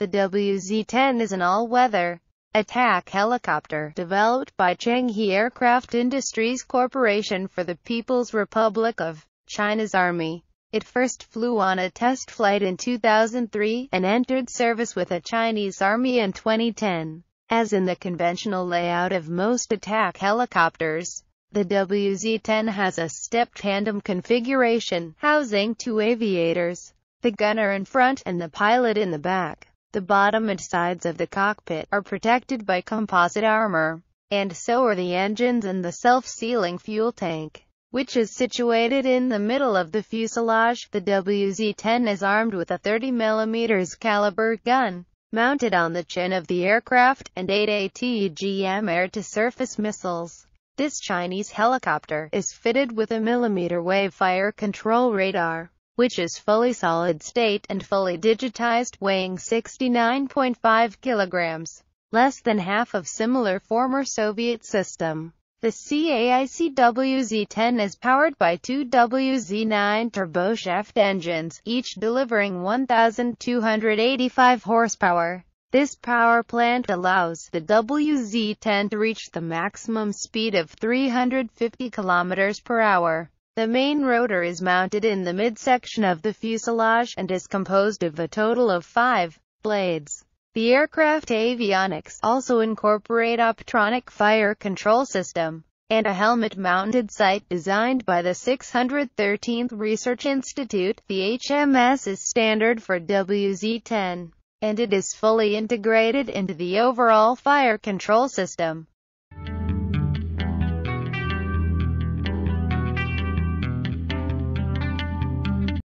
The WZ-10 is an all-weather attack helicopter developed by Changhe Aircraft Industries Corporation for the People's Republic of China's Army. It first flew on a test flight in 2003 and entered service with the Chinese Army in 2010. As in the conventional layout of most attack helicopters, the WZ-10 has a stepped tandem configuration, housing two aviators, the gunner in front and the pilot in the back. The bottom and sides of the cockpit are protected by composite armor, and so are the engines and the self-sealing fuel tank, which is situated in the middle of the fuselage. The WZ-10 is armed with a 30mm caliber gun, mounted on the chin of the aircraft, and 8 ATGM air-to-surface missiles. This Chinese helicopter is fitted with a millimeter wave fire control radar, which is fully solid-state and fully digitized, weighing 69.5 kilograms, less than half of similar former Soviet system. The CAIC WZ-10 is powered by two WZ-9 turboshaft engines, each delivering 1,285 horsepower. This power plant allows the WZ-10 to reach the maximum speed of 350 km per hour. The main rotor is mounted in the midsection of the fuselage, and is composed of a total of five blades. The aircraft avionics also incorporate optronic fire control system, and a helmet-mounted sight designed by the 613th Research Institute. The HMS is standard for WZ-10 and it is fully integrated into the overall fire control system.